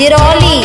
Chirauli